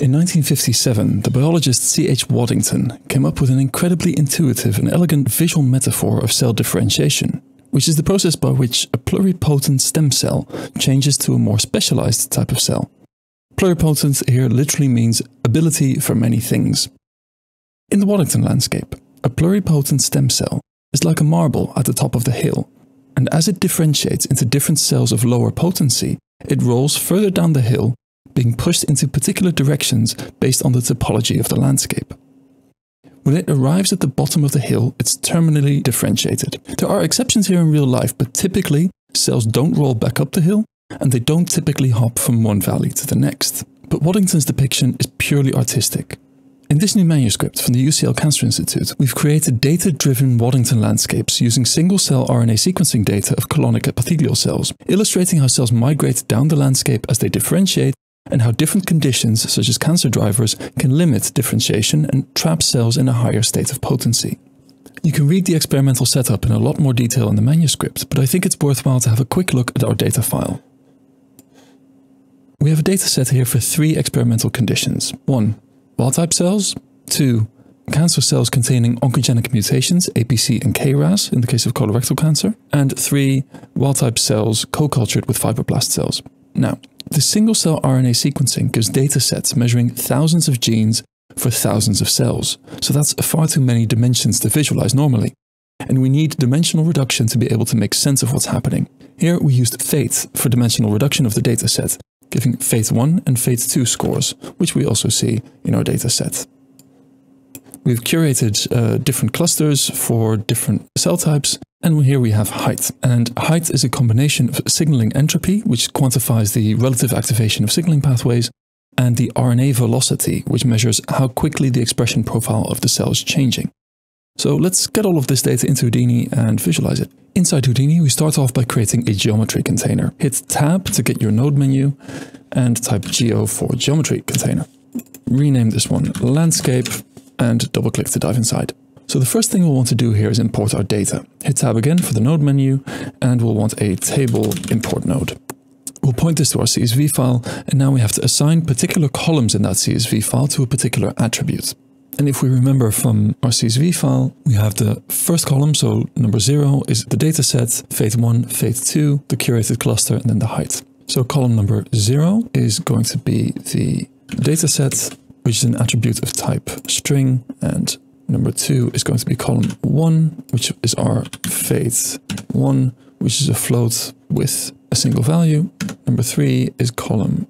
In 1957, the biologist C.H. Waddington came up with an incredibly intuitive and elegant visual metaphor of cell differentiation, which is the process by which a pluripotent stem cell changes to a more specialized type of cell. Pluripotent here literally means ability for many things. In the Waddington landscape, a pluripotent stem cell is like a marble at the top of the hill, and as it differentiates into different cells of lower potency, it rolls further down the hill being pushed into particular directions based on the topology of the landscape. When it arrives at the bottom of the hill, it's terminally differentiated. There are exceptions here in real life, but typically cells don't roll back up the hill and they don't typically hop from one valley to the next. But Waddington's depiction is purely artistic. In this new manuscript from the UCL Cancer Institute, we've created data-driven Waddington landscapes using single-cell RNA sequencing data of colonic epithelial cells, illustrating how cells migrate down the landscape as they differentiate and how different conditions, such as cancer drivers, can limit differentiation and trap cells in a higher state of potency. You can read the experimental setup in a lot more detail in the manuscript, but I think it's worthwhile to have a quick look at our data file. We have a dataset here for three experimental conditions. 1. Wild-type cells. 2. Cancer cells containing oncogenic mutations, APC and KRAS, in the case of colorectal cancer. And 3. Wild-type cells co-cultured with fibroblast cells. Now, the single cell RNA sequencing gives data sets measuring thousands of genes for thousands of cells. So that's far too many dimensions to visualize normally. And we need dimensional reduction to be able to make sense of what's happening. Here we used PHATE for dimensional reduction of the dataset, giving PHATE1 and PHATE2 scores, which we also see in our dataset. We've curated uh, different clusters for different cell types and here we have height. And height is a combination of signaling entropy, which quantifies the relative activation of signaling pathways, and the RNA velocity, which measures how quickly the expression profile of the cell is changing. So let's get all of this data into Houdini and visualize it. Inside Houdini, we start off by creating a geometry container. Hit Tab to get your node menu and type geo for geometry container. Rename this one landscape and double click to dive inside. So the first thing we'll want to do here is import our data. Hit tab again for the node menu and we'll want a table import node. We'll point this to our CSV file and now we have to assign particular columns in that CSV file to a particular attribute. And if we remember from our CSV file, we have the first column, so number zero is the data set, fate1, fate2, the curated cluster, and then the height. So column number zero is going to be the data set, which is an attribute of type string, and Number two is going to be column one, which is our fate one, which is a float with a single value. Number three is column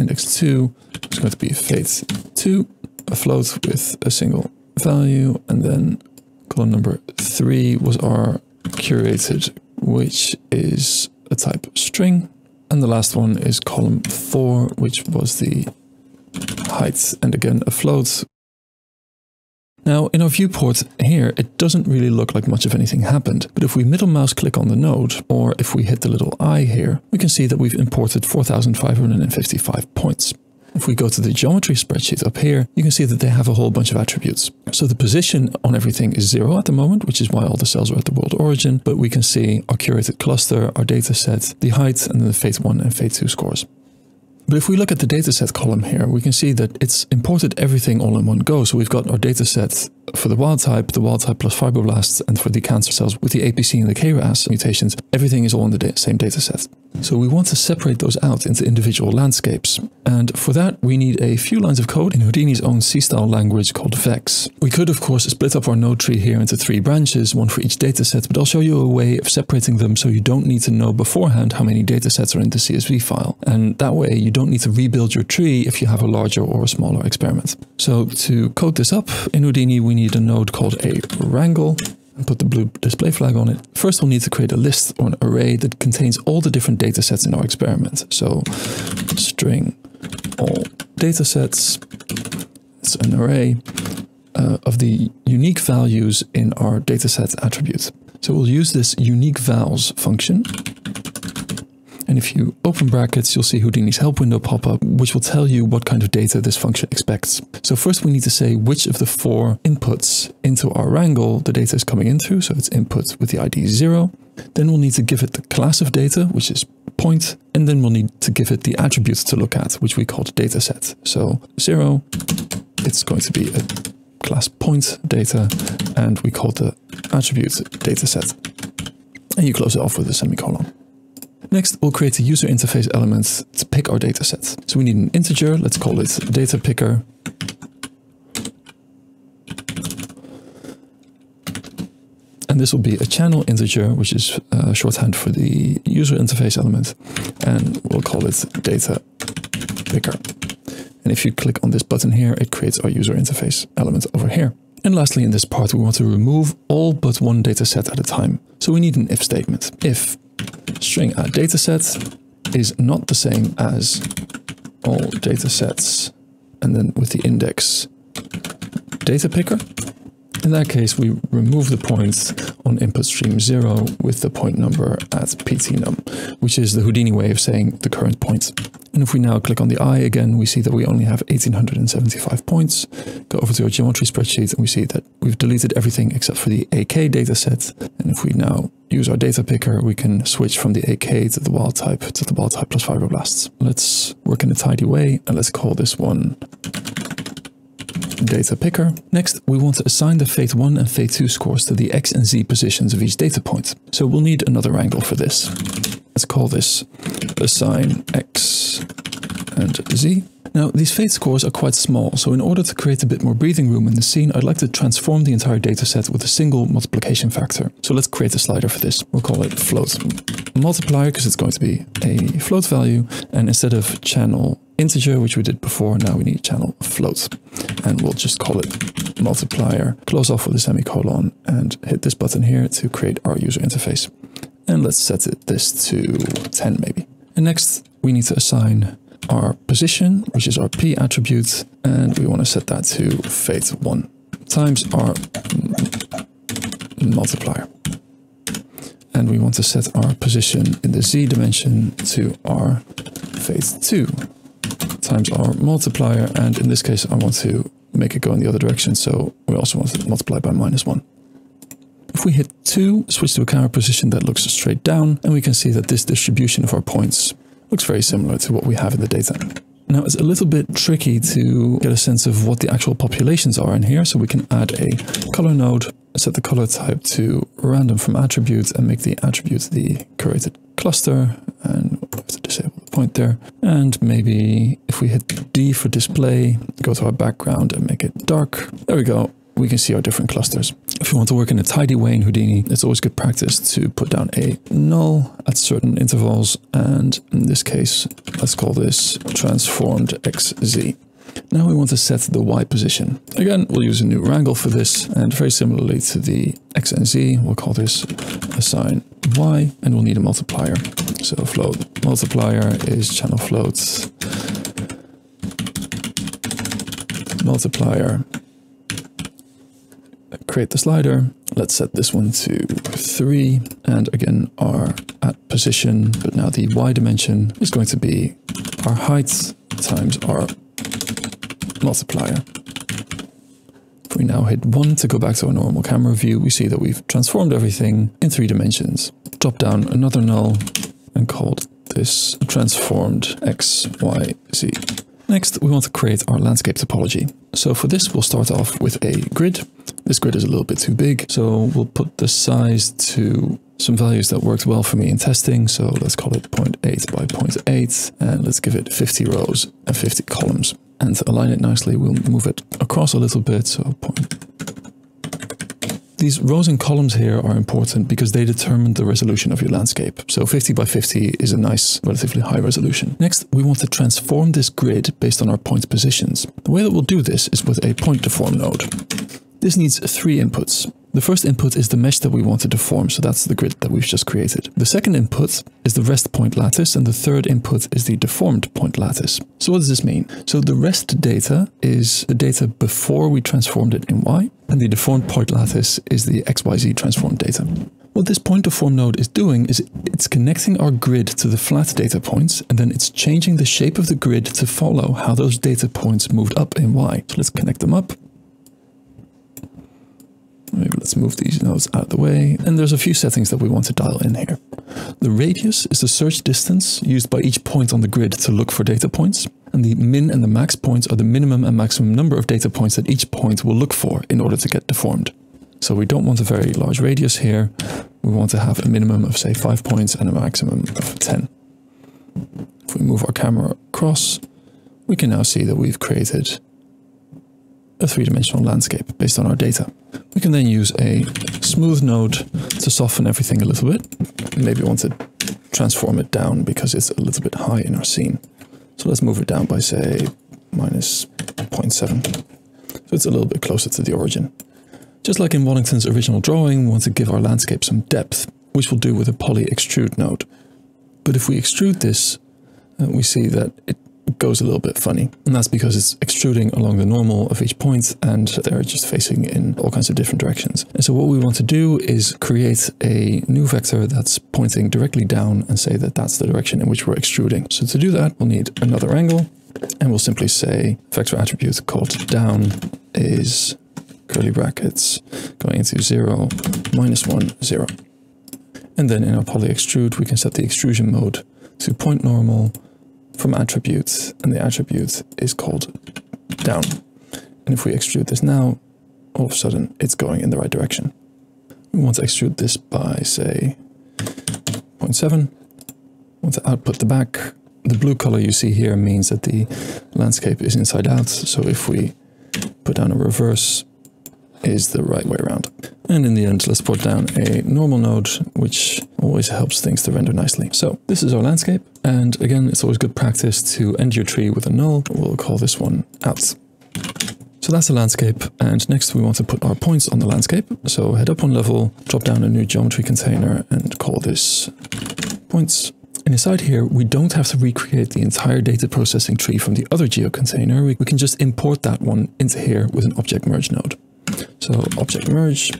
index two, which is going to be fate two, a float with a single value. And then column number three was our curated, which is a type string. And the last one is column four, which was the height and again a float now, in our viewport here, it doesn't really look like much of anything happened, but if we middle mouse click on the node, or if we hit the little eye here, we can see that we've imported 4,555 points. If we go to the geometry spreadsheet up here, you can see that they have a whole bunch of attributes. So the position on everything is zero at the moment, which is why all the cells are at the world origin, but we can see our curated cluster, our data set, the height, and then the fate1 and fate2 scores. But if we look at the dataset column here, we can see that it's imported everything all in one go. So we've got our dataset for the wild type, the wild type plus fibroblasts, and for the cancer cells with the APC and the KRAS mutations, everything is all in the da same dataset. So we want to separate those out into individual landscapes. And for that, we need a few lines of code in Houdini's own C-style language called Vex. We could, of course, split up our node tree here into three branches, one for each dataset, but I'll show you a way of separating them so you don't need to know beforehand how many datasets are in the CSV file. And that way, you don't need to rebuild your tree if you have a larger or a smaller experiment. So to code this up in Houdini, we need a node called a wrangle and put the blue display flag on it. First, we'll need to create a list or an array that contains all the different data sets in our experiment. So string all data sets. It's an array uh, of the unique values in our dataset attribute. So we'll use this unique vals function and if you open brackets, you'll see Houdini's help window pop up, which will tell you what kind of data this function expects. So first we need to say which of the four inputs into our wrangle the data is coming in through. So it's input with the ID zero. Then we'll need to give it the class of data, which is point, and then we'll need to give it the attributes to look at, which we call data set. So zero, it's going to be a class point data, and we call the attribute data set. And you close it off with a semicolon. Next, we'll create a user interface element to pick our data set. So we need an integer, let's call it data picker. And this will be a channel integer, which is uh, shorthand for the user interface element. And we'll call it data picker. And if you click on this button here, it creates our user interface element over here. And lastly, in this part, we want to remove all but one data set at a time. So we need an if statement. If string add dataset is not the same as all datasets and then with the index data picker. In that case, we remove the points on input stream 0 with the point number at ptnum, which is the Houdini way of saying the current point. And if we now click on the eye again, we see that we only have 1875 points. Go over to our geometry spreadsheet and we see that we've deleted everything except for the AK dataset. And if we now use our data picker, we can switch from the AK to the wild type to the wild type plus fibroblasts. Let's work in a tidy way and let's call this one data picker. Next, we want to assign the fate1 and fate2 scores to the x and z positions of each data point. So we'll need another wrangle for this. Let's call this assign x and z. Now, these fate scores are quite small, so in order to create a bit more breathing room in the scene, I'd like to transform the entire dataset with a single multiplication factor. So let's create a slider for this. We'll call it float multiplier because it's going to be a float value, and instead of channel integer, which we did before, now we need channel float. And we'll just call it multiplier, close off with a semicolon, and hit this button here to create our user interface. And let's set it this to 10 maybe. And next, we need to assign our position, which is our p attribute, and we want to set that to fate1 times our multiplier. And we want to set our position in the z dimension to our fate2 times our multiplier. And in this case, I want to make it go in the other direction. So we also want to multiply by minus one. If we hit two, switch to a camera position that looks straight down, and we can see that this distribution of our points looks very similar to what we have in the data. Now it's a little bit tricky to get a sense of what the actual populations are in here, so we can add a color node, set the color type to random from attributes and make the attribute the curated cluster, and point there. And maybe if we hit D for display, go to our background and make it dark. There we go we can see our different clusters. If you want to work in a tidy way in Houdini, it's always good practice to put down a null at certain intervals. And in this case, let's call this transformed XZ. Now we want to set the Y position. Again, we'll use a new wrangle for this. And very similarly to the X and Z, we'll call this assign Y and we'll need a multiplier. So float multiplier is channel floats multiplier create the slider. Let's set this one to three. And again, our at position, but now the Y dimension is going to be our height times our multiplier. If we now hit one to go back to our normal camera view, we see that we've transformed everything in three dimensions. Drop down another null and called this transformed X, Y, Z. Next, we want to create our landscape topology. So for this, we'll start off with a grid. This grid is a little bit too big, so we'll put the size to some values that worked well for me in testing. So let's call it 0.8 by 0.8, and let's give it 50 rows and 50 columns. And align it nicely, we'll move it across a little bit, so point these rows and columns here are important because they determine the resolution of your landscape. So 50 by 50 is a nice, relatively high resolution. Next, we want to transform this grid based on our point positions. The way that we'll do this is with a point deform node. This needs three inputs. The first input is the mesh that we wanted to form, so that's the grid that we've just created. The second input is the rest point lattice, and the third input is the deformed point lattice. So what does this mean? So the rest data is the data before we transformed it in Y, and the deformed point lattice is the XYZ transformed data. What this point deform node is doing is it's connecting our grid to the flat data points, and then it's changing the shape of the grid to follow how those data points moved up in Y. So let's connect them up. Maybe let's move these nodes out of the way. And there's a few settings that we want to dial in here. The radius is the search distance used by each point on the grid to look for data points. And the min and the max points are the minimum and maximum number of data points that each point will look for in order to get deformed. So we don't want a very large radius here. We want to have a minimum of say five points and a maximum of 10. If we move our camera across, we can now see that we've created a three-dimensional landscape based on our data. We can then use a smooth node to soften everything a little bit. Maybe we want to transform it down because it's a little bit high in our scene. So let's move it down by say minus 0.7. So it's a little bit closer to the origin. Just like in Waddington's original drawing, we want to give our landscape some depth, which we'll do with a poly extrude node. But if we extrude this, uh, we see that it goes a little bit funny. And that's because it's extruding along the normal of each point and they're just facing in all kinds of different directions. And so what we want to do is create a new vector that's pointing directly down and say that that's the direction in which we're extruding. So to do that, we'll need another wrangle and we'll simply say vector attribute called down is curly brackets going into 0, minus 1, 0. And then in our poly extrude, we can set the extrusion mode to point normal from attributes, and the attribute is called down. And if we extrude this now, all of a sudden it's going in the right direction. We want to extrude this by, say, 0.7. Want to output the back. The blue color you see here means that the landscape is inside out. So if we put down a reverse, is the right way around. And in the end, let's put down a normal node, which always helps things to render nicely. So this is our landscape. And again, it's always good practice to end your tree with a null. We'll call this one out. So that's the landscape. And next we want to put our points on the landscape. So head up one level, drop down a new geometry container and call this points. And inside here, we don't have to recreate the entire data processing tree from the other geo container. We can just import that one into here with an object merge node. So object merge,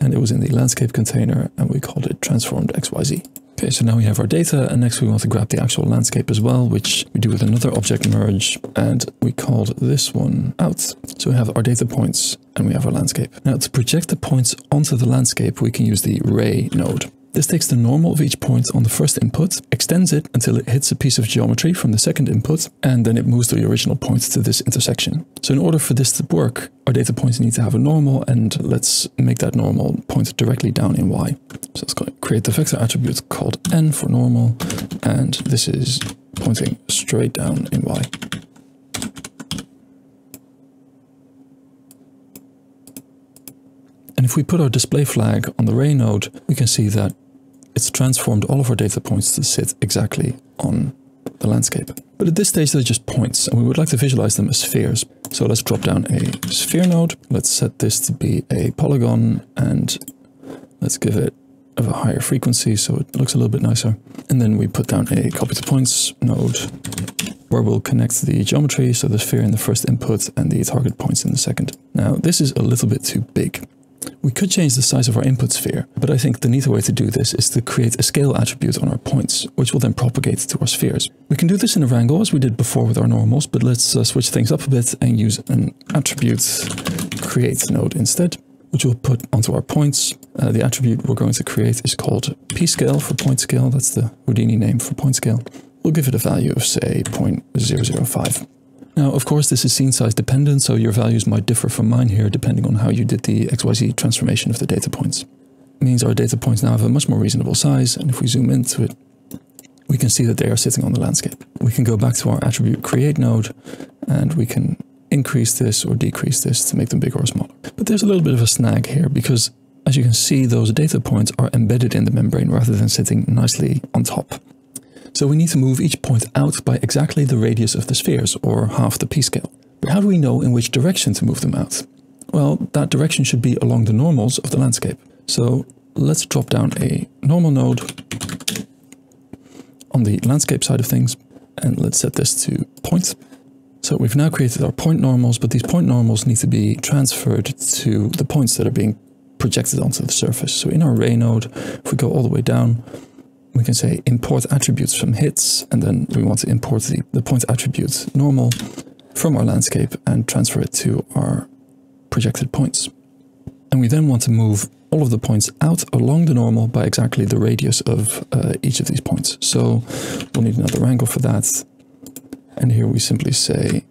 and it was in the landscape container and we called it transformed XYZ. Okay, so now we have our data and next we want to grab the actual landscape as well, which we do with another object merge and we called this one out. So we have our data points and we have our landscape. Now to project the points onto the landscape, we can use the ray node. This takes the normal of each point on the first input, extends it until it hits a piece of geometry from the second input, and then it moves the original point to this intersection. So in order for this to work, our data points need to have a normal, and let's make that normal point directly down in y. So let's create the vector attribute called n for normal, and this is pointing straight down in y. And if we put our display flag on the ray node, we can see that it's transformed all of our data points to sit exactly on the landscape. But at this stage, they're just points, and we would like to visualize them as spheres. So let's drop down a sphere node. Let's set this to be a polygon, and let's give it of a higher frequency so it looks a little bit nicer. And then we put down a copy to points node where we'll connect the geometry, so the sphere in the first input and the target points in the second. Now, this is a little bit too big. We could change the size of our input sphere, but I think the neater way to do this is to create a scale attribute on our points, which will then propagate to our spheres. We can do this in a wrangle as we did before with our normals, but let's uh, switch things up a bit and use an attribute create node instead, which we'll put onto our points. Uh, the attribute we're going to create is called pscale for point scale. That's the Houdini name for point scale. We'll give it a value of say 0.005. Now, of course, this is scene size dependent, so your values might differ from mine here depending on how you did the XYZ transformation of the data points. It means our data points now have a much more reasonable size, and if we zoom into it, we can see that they are sitting on the landscape. We can go back to our attribute create node, and we can increase this or decrease this to make them bigger or smaller. But there's a little bit of a snag here because as you can see, those data points are embedded in the membrane rather than sitting nicely on top. So we need to move each point out by exactly the radius of the spheres, or half the p-scale. But how do we know in which direction to move them out? Well, that direction should be along the normals of the landscape. So let's drop down a normal node on the landscape side of things, and let's set this to point. So we've now created our point normals, but these point normals need to be transferred to the points that are being projected onto the surface. So in our ray node, if we go all the way down, we can say import attributes from hits, and then we want to import the, the point attribute normal from our landscape and transfer it to our projected points. And we then want to move all of the points out along the normal by exactly the radius of uh, each of these points. So we'll need another wrangle for that. And here we simply say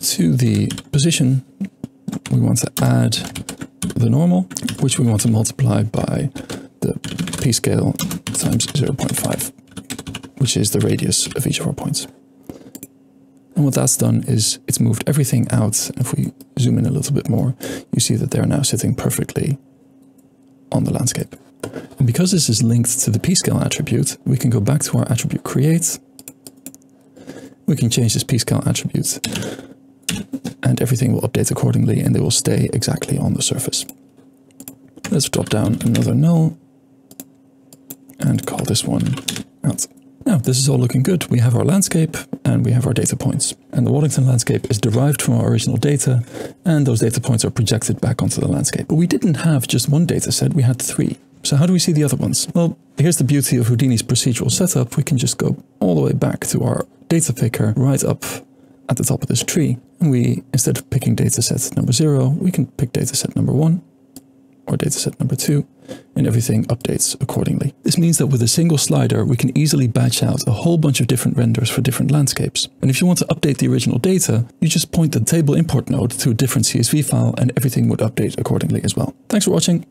to the position, we want to add the normal, which we want to multiply by the p-scale times 0.5, which is the radius of each of our points. And what that's done is it's moved everything out. If we zoom in a little bit more, you see that they're now sitting perfectly on the landscape. And because this is linked to the p-scale attribute, we can go back to our attribute create. We can change this p-scale attribute and everything will update accordingly and they will stay exactly on the surface. Let's drop down another null and call this one out. Now, this is all looking good. We have our landscape and we have our data points. And the Waddington landscape is derived from our original data, and those data points are projected back onto the landscape. But we didn't have just one data set, we had three. So how do we see the other ones? Well, here's the beauty of Houdini's procedural setup. We can just go all the way back to our data picker right up at the top of this tree. And we, instead of picking data set number zero, we can pick data set number one or dataset number two, and everything updates accordingly. This means that with a single slider, we can easily batch out a whole bunch of different renders for different landscapes. And if you want to update the original data, you just point the table import node to a different CSV file and everything would update accordingly as well. Thanks for watching.